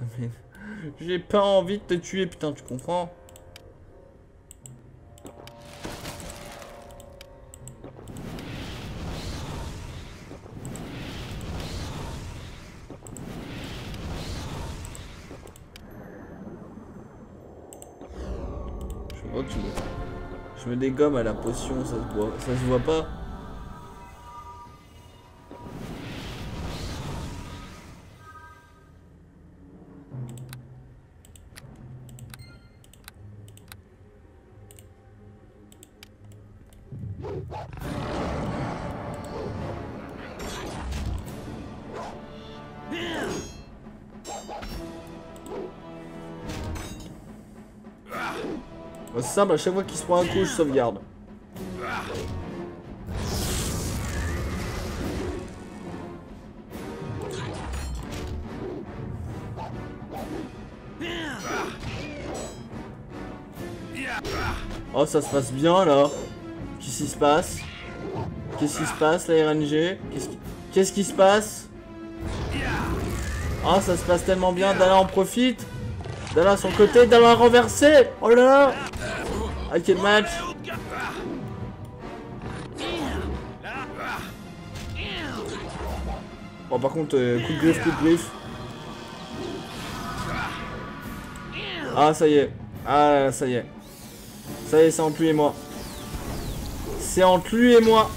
J'ai pas envie de te tuer, putain, tu comprends Je me... Je me dégomme à la potion, ça se voit, ça se voit pas. Oh, à chaque fois qu'il se prend un coup, je sauvegarde. Oh, ça se passe bien là. Qu'est-ce qui se passe? Qu'est-ce qui se passe, la RNG Qu'est-ce qui... Se passe? Ah, ça se passe tellement bien. Dala en profite. Dala à son côté. Dala renversé. Oh là là. Quel match. Bon, par contre, euh, coup de griffe, coup de griffe. Ah, ça y est. Ah, ça y est. Ça y est, c'est entre lui et moi. C'est entre lui et moi.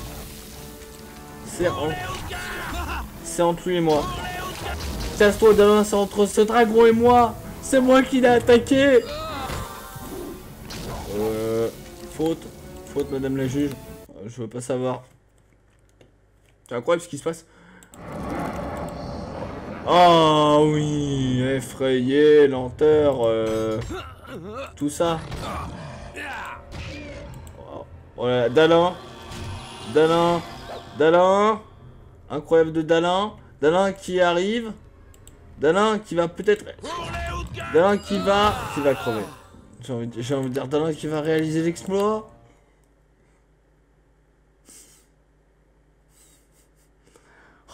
C'est. C'est entre lui et moi. C'est entre ce dragon et moi. C'est moi qui l'ai attaqué. Faute. Faute, madame la juge. Euh, Je veux pas savoir. C'est incroyable ce qui se passe. Oh oui, effrayé, lenteur, euh, tout ça. Oh, Voilà, Dalin, Dalin, Dalin, incroyable de Dalin, Dalin qui arrive, Dalin qui va peut-être, Dalin qui va, qui va crever. J'ai envie, envie de dire Dalin qui va réaliser l'exploit.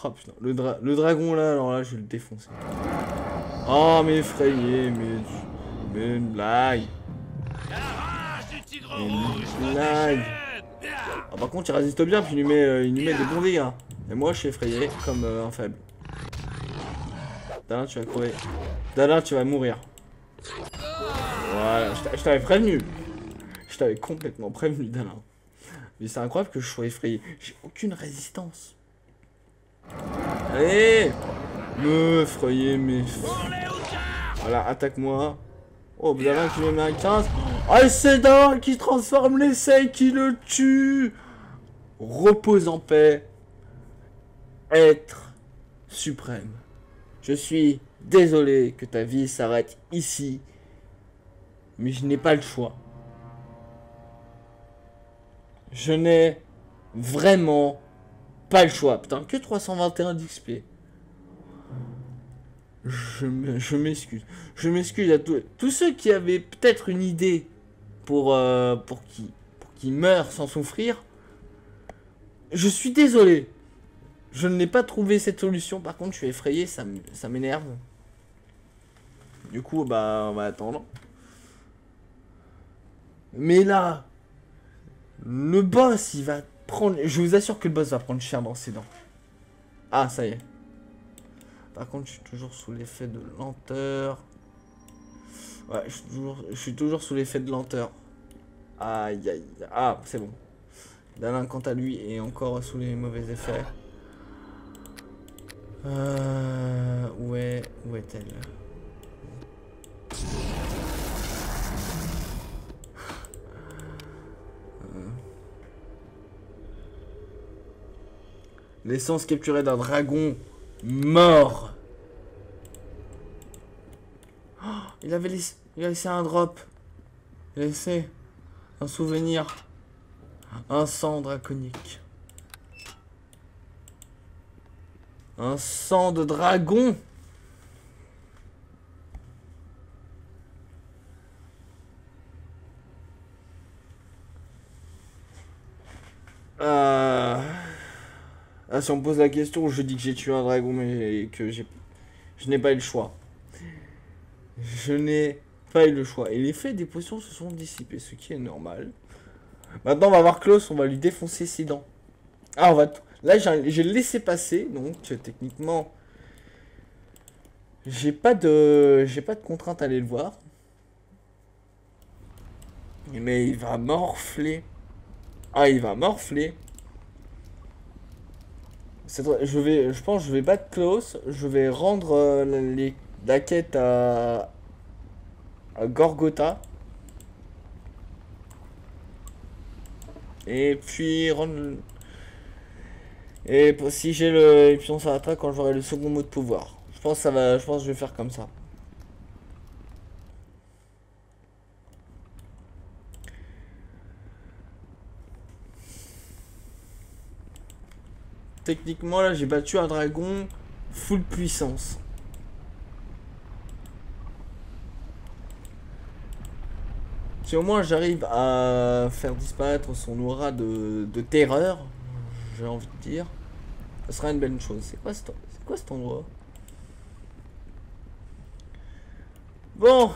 Oh putain, le, dra- le dragon là, alors là, je vais le défoncer. Oh, mais effrayé, mais. Mais une blague. Mais une blague. Ah, par contre, il résiste bien, puis il lui met, euh, il lui met des bons dégâts. Et moi, je suis effrayé comme euh, un faible. Dalin, tu vas crever. Dalin, tu vas mourir. Je t'a- je t'avais prévenu. Je t'avais complètement prévenu, Dalin. Mais c'est incroyable que je sois effrayé. J'ai aucune résistance. Allez Me effrayer, mais... Voilà, attaque-moi. Oh, Dalin qui me met un 15. Oh, c'est Dalin qui transforme l'essai, qui le tue Repose en paix. Être suprême. Je suis désolé que ta vie s'arrête ici. Mais je n'ai pas le choix. Je n'ai vraiment pas le choix. Putain, que 321 d'XP. Je m'excuse. Je m'excuse à tous, tous ceux qui avaient peut-être une idée pour, euh, pour qu'ils meurent sans souffrir. Je suis désolé. Je n'ai pas trouvé cette solution. Par contre, je suis effrayé. Ça m'énerve. Du coup, bah, on va attendre. Mais là, le boss, il va prendre. Je vous assure que le boss va prendre cher dans ses dents. Ah, ça y est. Par contre, je suis toujours sous l'effet de lenteur. Ouais, je suis toujours, sous l'effet de lenteur. Aïe, aïe. Ah, c'est bon. Dalin, quant à lui, est encore sous les mauvais effets. Euh, où est, où est-elle? L'essence capturée d'un dragon mort. Oh, il avait laissé, il a laissé un drop. Il a laissé un souvenir. Un sang draconique. Un sang de dragon. Ah, si on me pose la question, je dis que j'ai tué un dragon, mais que j'ai, je n'ai pas eu le choix. Je n'ai pas eu le choix. Et l'effet des potions se sont dissipés, ce qui est normal. Maintenant, on va voir Klaus, on va lui défoncer ses dents. Ah, on va... Là, j'ai laissé passer, donc techniquement... J'ai pas de... J'ai pas de contrainte à aller le voir. Mais il va morfler. Ah, il va morfler. Je vais, je pense, je vais battre Klaus. Je vais rendre euh, les, la quête à, à Gorgotha. Et puis rendre... Et si j'ai le... Et puis on s'arrêtera quand j'aurai le second mot de pouvoir. Je pense ça va. Je pense que je vais faire comme ça. Techniquement, là, j'ai battu un dragon full puissance. Si au moins j'arrive à faire disparaître son aura de, terreur, j'ai envie de dire, ce sera une belle chose. C'est quoi, quoi cet endroit? Bon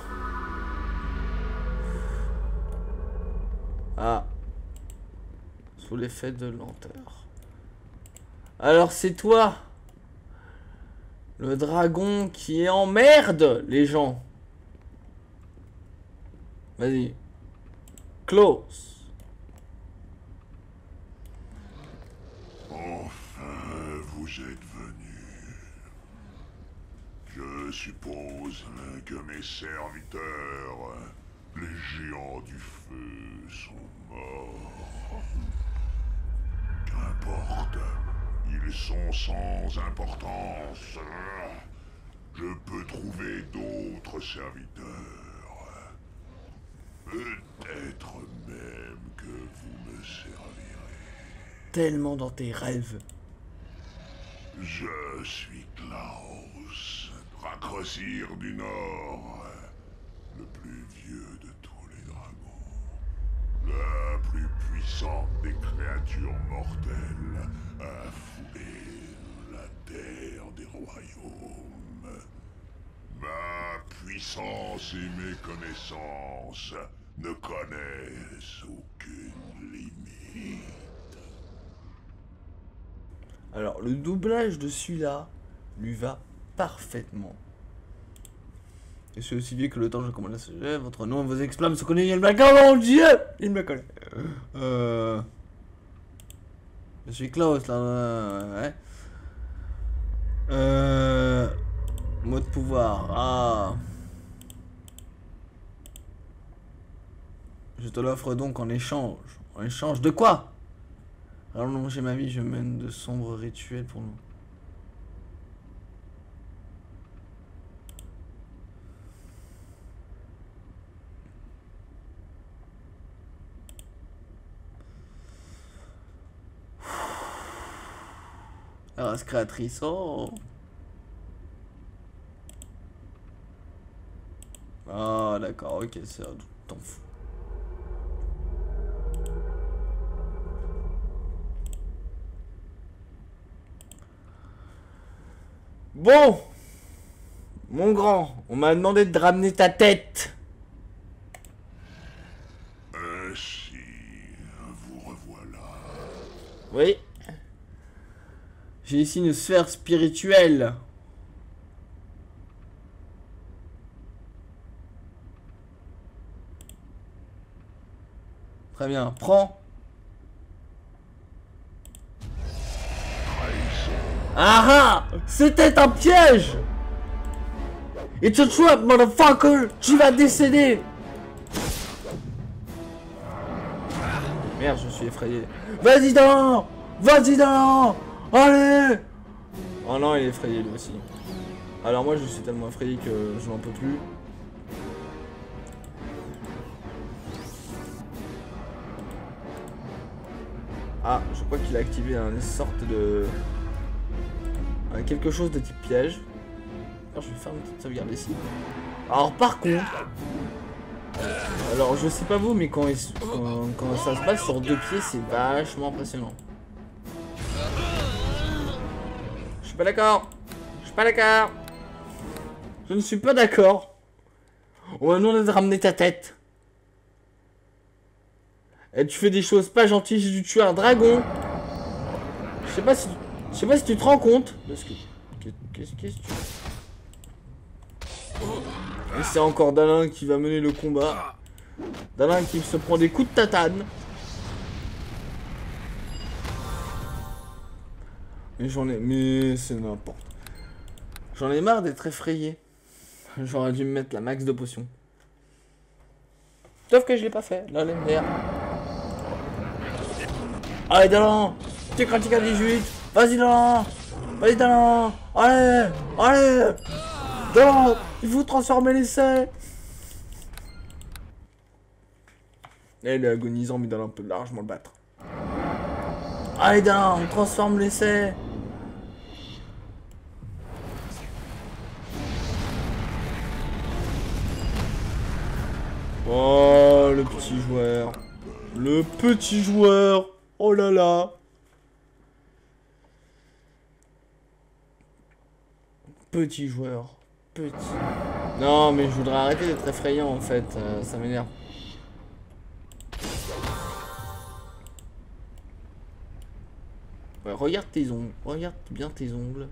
Ah Sous l'effet de lenteur. Alors c'est toi Le dragon qui emmerde les gens. Vas-y. Close. Enfin, vous êtes venu. Je suppose que mes serviteurs, les géants du feu, sont morts. Qu'importe. Ils sont sans importance. Je peux trouver d'autres serviteurs. Peut-être même que vous me servirez. Tellement dans tes rêves. Je suis Klaus, raccourcir du Nord, le plus vieux de tous les dragons, la plus des créatures mortelles à la terre des royaumes. Ma puissance et mes connaissances ne connaissent aucune limite. Alors, le doublage de celui-là lui va parfaitement. Et c'est aussi vieux que le temps je commande ce Votre nom vos exclame se connaît. Il me connaît, mon dieu Il me connaît. Euh... Je suis Klaus là. Ouais. Euh... Mot de pouvoir. Ah. Je te l'offre donc en échange. En échange de quoi? Rallonger ma vie, je mène de sombres rituels pour nous. Créatrice, oh. Ah d'accord, ok, c'est un t'en fous. Bon. Mon grand, on m'a demandé de ramener ta tête. Euh si, vous revoilà. Oui j'ai ici une sphère spirituelle. Très bien, prends. Ah ah C'était un piège It's a trap, motherfucker Tu vas décéder Merde, je suis effrayé. Vas-y dans Vas-y dans Allez Oh non, il est effrayé lui aussi. Alors moi, je suis tellement effrayé que je n'en peux plus. Ah, je crois qu'il a activé une sorte de... Quelque chose de type piège. Alors, je vais faire une petite sauvegarde ici. Alors par contre... Alors je sais pas vous, mais quand, quand ça se passe sur deux pieds, c'est vachement impressionnant. D'accord. Je suis pas d'accord. Je ne suis pas d'accord. On va de ramener ta tête. Et tu fais des choses pas gentilles, j'ai dû tuer un dragon. Je sais pas si sais pas si tu te rends compte de ce que qu'est-ce que tu Et c'est encore Dalin qui va mener le combat. Dalin qui se prend des coups de tatane. Mais j'en ai mais c'est n'importe. J'en ai marre d'être effrayé. J'aurais dû me mettre la max de potions. Sauf que je l'ai pas fait. Là, les. Allez, Dalan Tu critique à 18 Vas-y, Dalan Vas-y, Dalan Allez Allez Dalan Il faut transformer l'essai Et il est agonisant, mais Dalan peut largement le battre. Allez, Dalan On transforme l'essai Oh, le petit joueur. Le petit joueur. Oh là là. Petit joueur. Petit. Non, mais je voudrais arrêter d'être effrayant en fait. Euh, ça m'énerve. Ouais, regarde tes ongles. Regarde bien tes ongles.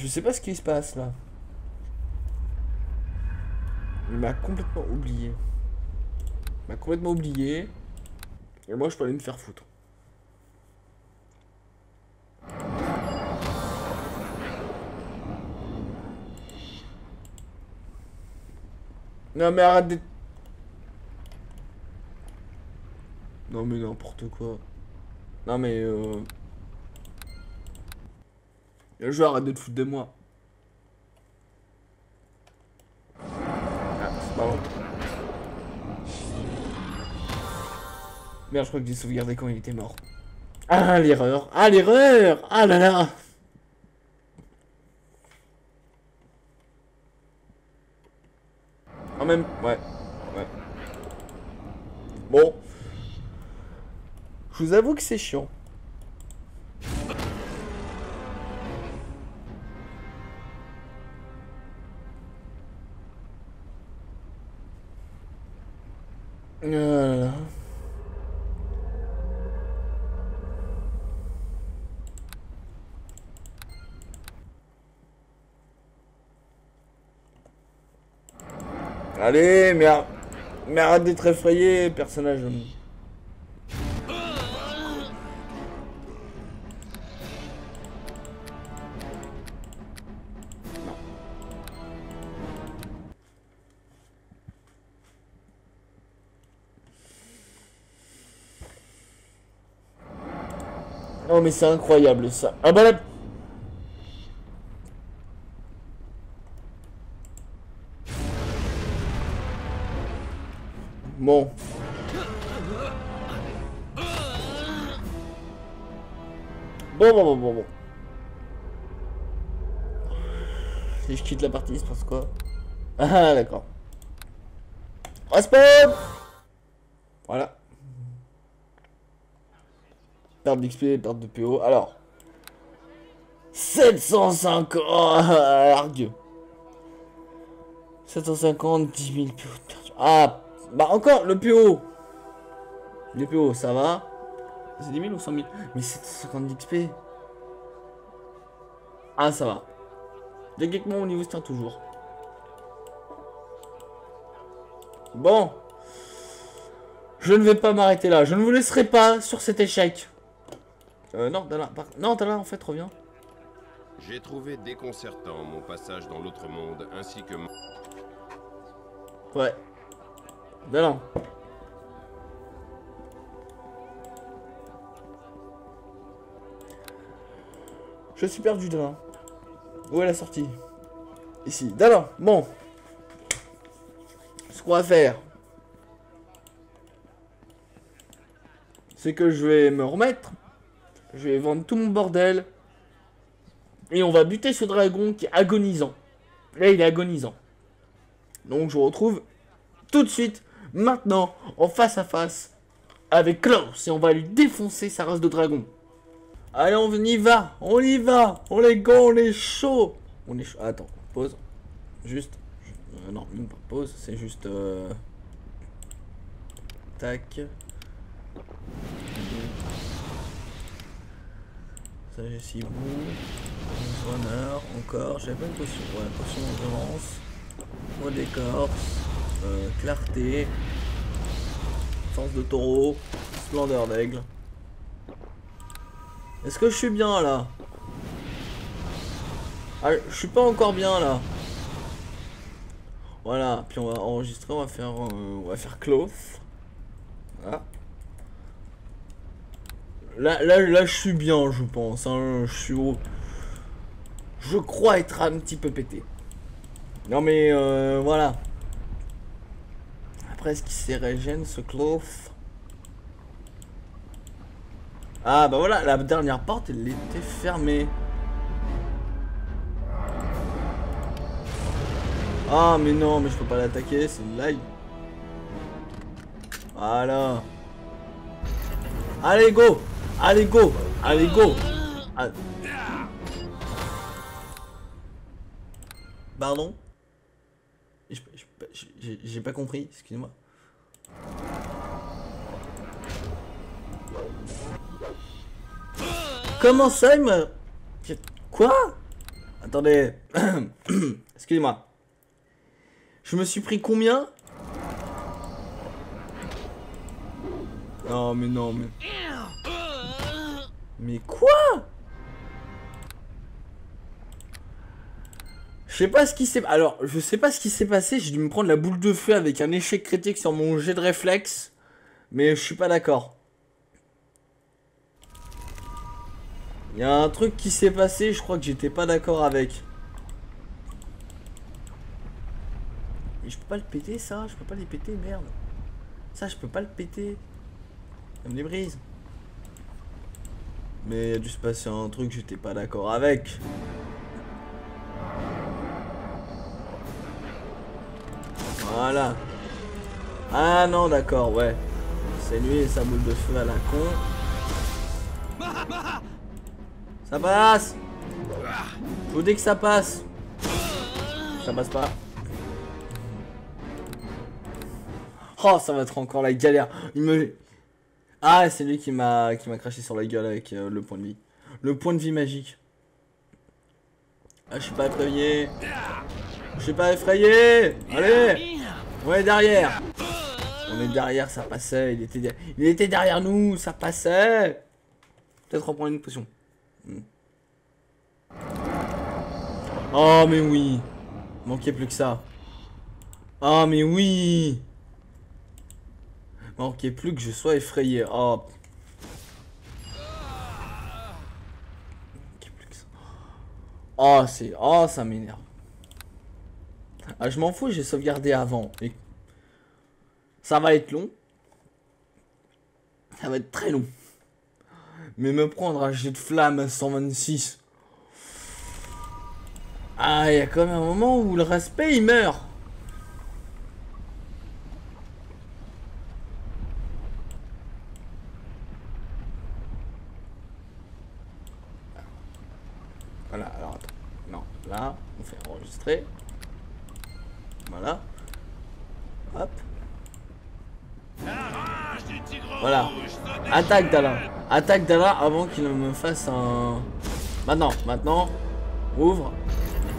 Je sais pas ce qui se passe là. Il m'a complètement oublié. Il m'a complètement oublié. Et moi je peux aller me faire foutre. Non mais arrête d'être... Non mais n'importe quoi. Non mais euh... Le joueur arrête de te foutre de moi. Ah, c'est pas bon. Merde, je crois que j'ai sauvegardé quand il était mort. Ah, l'erreur Ah, l'erreur Ah là là En même... Ouais. Ouais. Bon. Je vous avoue que c'est chiant. Allez, mais, mais arrête d'être effrayé, personnage. Non mais c'est incroyable ça. Ah bah là... Bon. Bon, bon, bon, bon, bon. Si je quitte la partie, il se quoi? Ah, d'accord. Respect Voilà. Perte d'XP, perte de PO. Alors. 750 oh, argue. 750, 10 000 PO. Ah, bah encore, le PO. Le PO, ça va. C'est 10 000 ou 100 000 Mais 750 d'XP. Ah, ça va. Techniquement, au niveau se tient toujours. Bon. Je ne vais pas m'arrêter là. Je ne vous laisserai pas sur cet échec. Euh, non, Dala, non, Dala, en fait, reviens. J'ai trouvé déconcertant mon passage dans l'autre monde, ainsi que... Ouais. Dala. Je suis perdu, Dalin. Où est la sortie? Ici. Dalin, bon. Ce qu'on va faire, c'est que je vais me remettre. Je vais vendre tout mon bordel. Et on va buter ce dragon qui est agonisant. Là, il est agonisant. Donc, je vous retrouve tout de suite, maintenant, en face à face, avec Klaus. Et on va lui défoncer sa race de dragon. Allez, on y va, on y va, on est go, on est chaud. On est chaud. Attends, pause. Juste. euh, non, pas pause, c'est juste. euh, Tac. J'ai si bon. Honneur, encore. J'avais pas une potion. Ouais, potion d'endurance. Voix d'écorce. Euh, clarté. Force de taureau. Splendeur d'aigle. Est-ce que je suis bien là? Ah, Je suis pas encore bien là. Voilà, puis on va enregistrer, on va faire, euh, on va faire close. Voilà. Là, là, je suis bien, je pense. hein, je suis au... Je crois être un petit peu pété. Non mais euh, voilà. Après, est-ce qu'il s'est régène ce close Ah bah voilà, la dernière porte, elle était fermée. Ah mais non, mais je peux pas l'attaquer, c'est une lag. Voilà. Allez go Allez go Allez go. Pardon J'ai pas compris, excusez-moi. Comment ça il me... Quoi? Attendez. Excusez-moi. Je me suis pris combien? Non mais non mais... Mais quoi? Je sais pas ce qui s'est... Alors, je sais pas ce qui s'est passé, j'ai dû me prendre la boule de feu avec un échec critique sur mon jet de réflexe. Mais je suis pas d'accord. Il y a un truc qui s'est passé, je crois que j'étais pas d'accord avec. Mais je peux pas le péter ça, je peux pas les péter, merde. Ça, je peux pas le péter. Ça me les brise. Mais il a dû se passer un truc, j'étais pas d'accord avec. Voilà. Ah non, d'accord, ouais. C'est lui et sa boule de feu à la con. Ça passe Je vous dis que ça passe. Ça passe pas. Oh, ça va être encore la galère. Il me... Ah, c'est lui qui m'a qui m'a craché sur la gueule avec euh, le point de vie. Le point de vie magique. Ah, je suis pas effrayé. Je suis pas effrayé. Allez On est derrière. On est derrière, ça passait. Il était, il était derrière nous, ça passait. Peut-être reprendre une potion. Hmm. Oh, mais oui. Manquait plus que ça. Oh, mais oui. Manquait plus que je sois effrayé. Oh. C'est. Oh, ça m'énerve. Ah, je m'en fous, j'ai sauvegardé avant. Et... Ça va être long. Ça va être très long. Mais me prendre un jet de flamme à 126. Ah, il y a quand même un moment où le respect il meurt. Voilà, alors attends. Non, là, on fait enregistrer. Voilà. Hop. Voilà. Attaque Dala. Attaque Dala avant qu'il ne me fasse un... Maintenant, maintenant. Ouvre.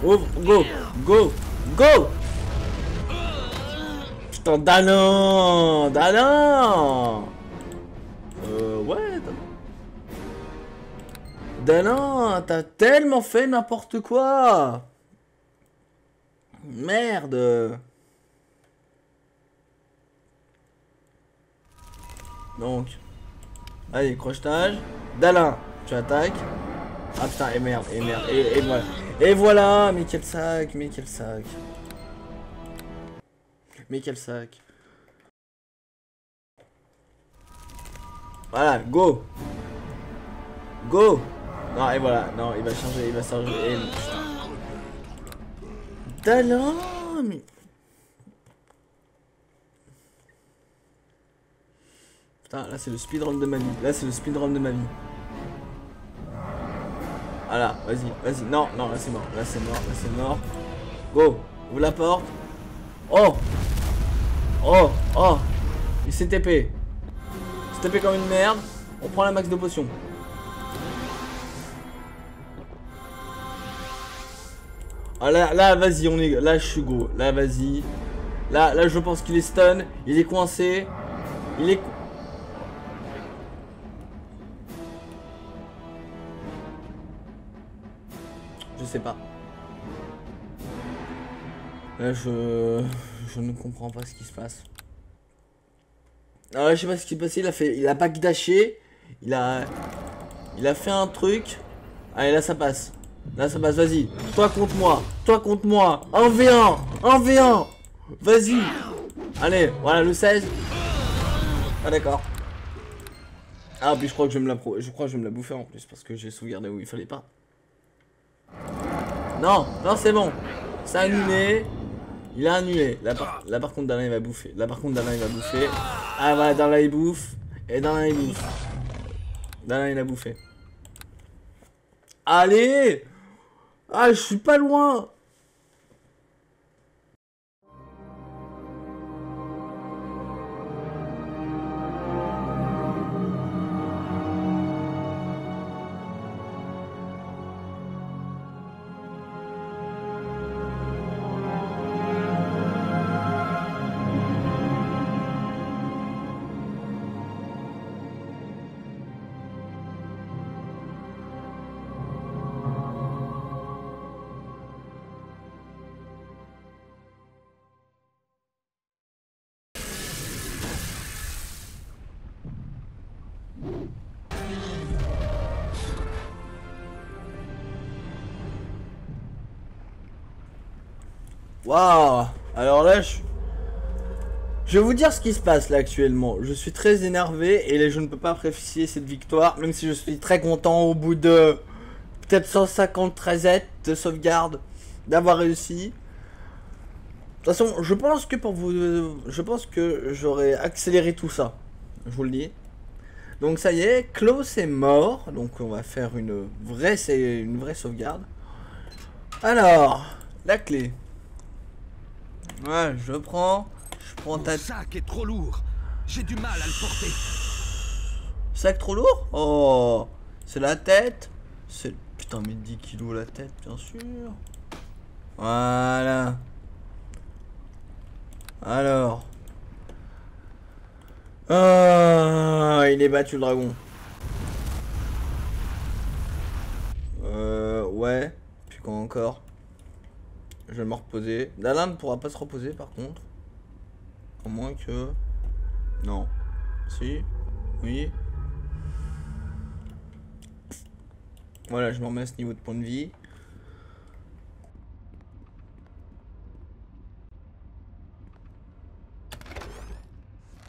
Ouvre. Go. Go. Go. Putain, Dalin. Dalin. Dalin. Dalin, t'as tellement fait n'importe quoi. Merde. Donc. Allez, crochetage. Dalin, tu attaques. Ah putain, et merde, et merde, et, et voilà. Et voilà, mais quel sac, mais quel sac. Mais quel sac. Voilà, go Go Non, et voilà, non, il va changer, il va changer. Et... Putain, là c'est le speedrun de ma vie. Là c'est le speedrun de ma vie. Voilà, vas-y, vas-y. Non, non, là c'est mort. Là c'est mort, là c'est mort. Go Ouvre la porte. Oh Oh Oh Il s'est TP. Il s'est TP comme une merde. On prend la max de potions. Ah là, vas-y, on est. Là je suis. Là vas-y. Là, là je pense qu'il est stun. Il est coincé. Il est. Je sais pas. Là je. Je ne comprends pas ce qui se passe. Alors là, je sais pas ce qui s'est passé, il a fait. Il a backdashé. Il a. Il a fait un truc. Allez là ça passe. Là ça passe, vas-y. Toi contre moi. Toi contre moi. 1v1. 1v1. Vas-y. Allez, voilà le 16. Ah d'accord. Ah puis je crois que je vais me la je crois que je me la bouffer en plus parce que j'ai sauvegardé où il fallait pas. Non, non c'est bon. C'est annulé. Il a annulé. Là par, là, par contre Dana il va bouffer. Là par contre Dana il va bouffer. Ah voilà, Dana il bouffe. Et Dana il bouffe. Dana il a bouffé. Allez Ah je suis pas loin Waouh Alors là, je... je vais vous dire ce qui se passe là actuellement. Je suis très énervé et je ne peux pas apprécier cette victoire, même si je suis très content au bout de peut-être 150 resets de sauvegarde d'avoir réussi. De toute façon, je pense que pour vous, je pense que j'aurais accéléré tout ça. Je vous le dis. Donc ça y est, Klaus est mort. Donc on va faire une vraie, une vraie sauvegarde. Alors, la clé. Ouais, je prends. Je prends Mon ta. sac est trop lourd. J'ai du mal à le porter. Sac trop lourd? Oh C'est la tête C'est. Putain, mais 10 kilos la tête, bien sûr. Voilà. Alors. Ah, il est battu le dragon. Euh, ouais. Puis quoi encore? Je vais me reposer. Dalin ne pourra pas se reposer par contre. À moins que. Non. Si. Oui. Voilà, je me remets à ce niveau de point de vie.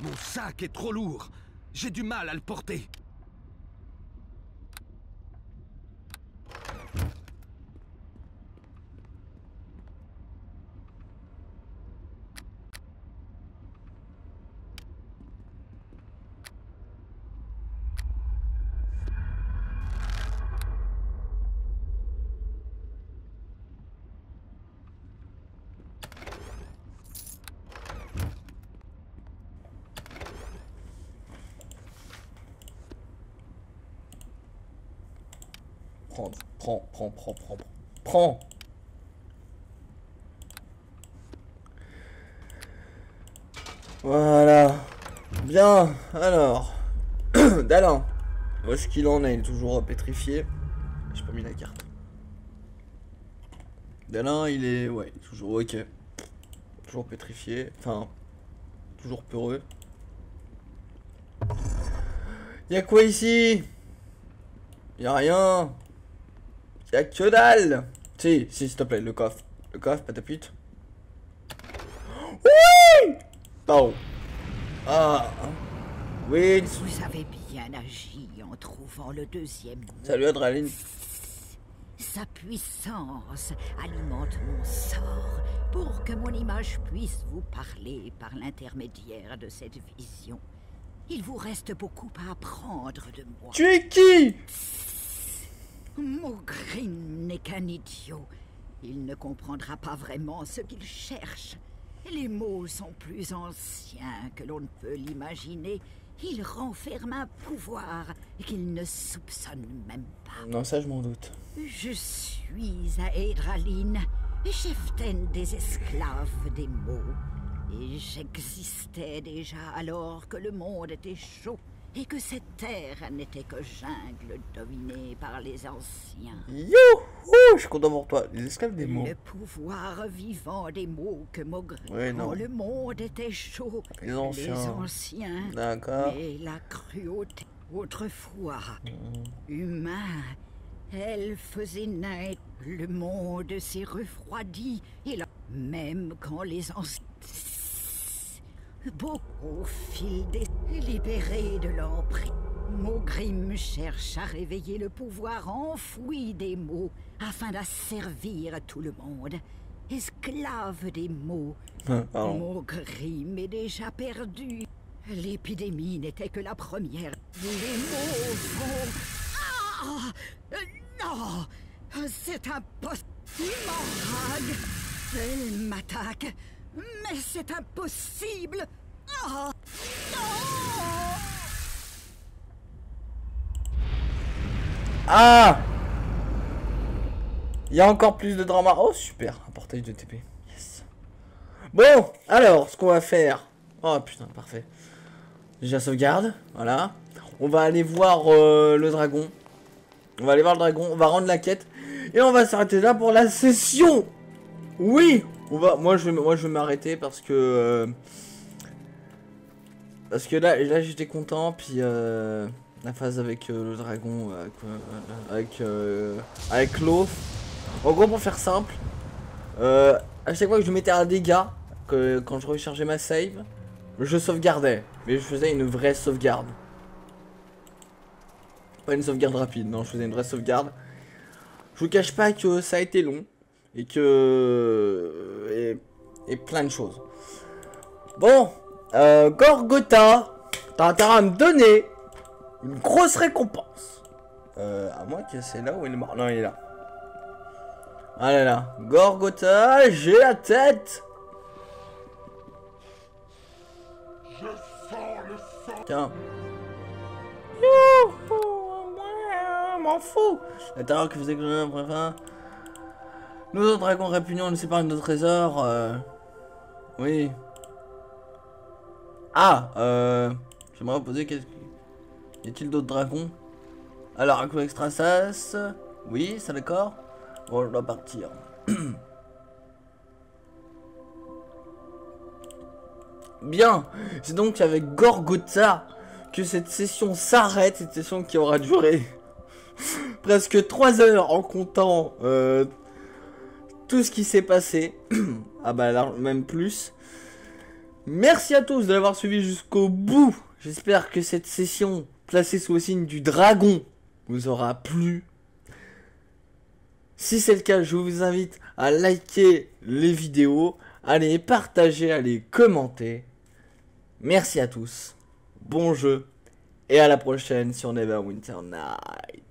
Mon sac est trop lourd. J'ai du mal à le porter. Prends, prends, prends, prends, Voilà. Bien, alors. Dalin. Où est-ce qu'il en est? Il est toujours pétrifié. J'ai pas mis la carte. Dalin, il est... Ouais, il est toujours... Ok. Toujours pétrifié. Enfin... Toujours peureux. Y'a quoi ici? Y'a rien. Y'a que dalle Si, si, s'il te plaît, le coffre. Le coffre, pas ta pute. Oui Pardon. Ah. Oui. Vous avez bien agi en trouvant le deuxième. Salut Adrenaline. Sa puissance alimente mon sort pour que mon image puisse vous parler par l'intermédiaire de cette vision. Il vous reste beaucoup à apprendre de moi. Tu es qui? Maugrim n'est qu'un idiot. Il ne comprendra pas vraiment ce qu'il cherche. Les mots sont plus anciens que l'on ne peut l'imaginer. Il renferme un pouvoir qu'il ne soupçonne même pas. Non, ça je m'en doute. Je suis à Edraline, cheftaine des esclaves des mots. Et j'existais déjà alors que le monde était chaud et que cette terre n'était que jungle dominée par les anciens. Youhou Je suis content pour toi. Les esclaves des mots. Le pouvoir vivant des mots que Maugre. Oui, non. Quand le monde était chaud, Les anciens. anciens. D'accord. Mais la cruauté. Autrefois, Mm. humain, elle faisait naître. Le monde s'est refroidi. Et là, même quand les anciens. Beaucoup au fil des. libérés de l'emprise. Maugrim cherche à réveiller le pouvoir enfoui des mots afin d'asservir tout le monde. Esclave des mots, Pardon. Maugrim est déjà perdu. L'épidémie n'était que la première. Les mots vont. Ah Non C'est impossible Morag Elle m'attaque Mais c'est impossible Ah Ah Il y a encore plus de drama. Oh super, un portail de TP. Yes. Bon, alors, ce qu'on va faire. Oh putain, parfait. Déjà sauvegarde, voilà. On va aller voir euh, le dragon. On va aller voir le dragon, on va rendre la quête. Et on va s'arrêter là pour la session Oui on va, moi je moi, je vais m'arrêter parce que... euh, parce que là, là j'étais content, puis euh, la phase avec euh, le dragon, euh, avec, euh, avec l'eau. En gros, pour faire simple, à chaque fois que je mettais un dégât, que, quand je rechargeais ma save, je sauvegardais. Mais je faisais une vraie sauvegarde. Pas une sauvegarde rapide, non, je faisais une vraie sauvegarde. Je vous cache pas que ça a été long. Et que... Et, et plein de choses. Bon, euh, Gorgotha, t'as intérêt à me donner une grosse récompense. Euh, à moins que c'est là où il est mort. Non, il est là. Ah là là. Gorgotha, j'ai la tête. Tiens. Youhou, ouais, m'en fous. La terreur que vous après fin. Nous autres dragons répugnants ne séparent de nos trésors. Euh... Oui. Ah, euh... J'aimerais poser qu'est-ce Y a-t-il d'autres dragons? Alors, Aqua Extrasas. Oui, c'est d'accord. Bon, je dois partir. Bien, c'est donc avec Gorgotha que cette session s'arrête, cette session qui aura duré presque 3 heures en comptant euh, tout ce qui s'est passé. ah bah même plus. Merci à tous de l'avoir suivi jusqu'au bout. J'espère que cette session placée sous le signe du dragon vous aura plu. Si c'est le cas, je vous invite à liker les vidéos, à les partager, à les commenter. Merci à tous, bon jeu, et à la prochaine sur Neverwinter Night.